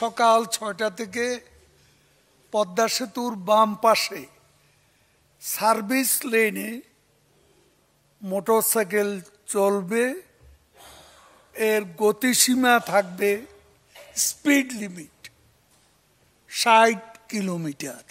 সকাল ছয়টা থেকে পদ্মা সেতুর বাম পাশে সার্ভিস লেনে মোটরসাইকেল চলবে, এর গতিসীমা থাকবে স্পিড লিমিট ষাট কিলোমিটার।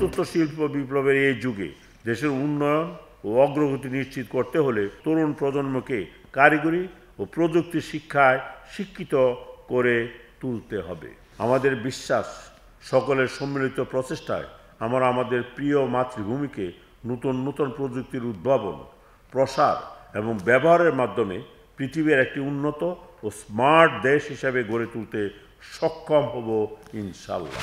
চতুর্থ শিল্প বিপ্লবের এই যুগে দেশের উন্নয়ন ও অগ্রগতি নিশ্চিত করতে হলে তরুণ প্রজন্মকে কারিগরি ও প্রযুক্তি শিক্ষায় শিক্ষিত করে তুলতে হবে। আমাদের বিশ্বাস সকলের সম্মিলিত প্রচেষ্টায় আমরা আমাদের প্রিয় মাতৃভূমিকে নতুন নতুন প্রযুক্তির উদ্ভাবন, প্রসার এবং ব্যবহারের মাধ্যমে পৃথিবীর একটি উন্নত ও স্মার্ট দেশ হিসাবে গড়ে তুলতে সক্ষম হব ইনশাল্লাহ।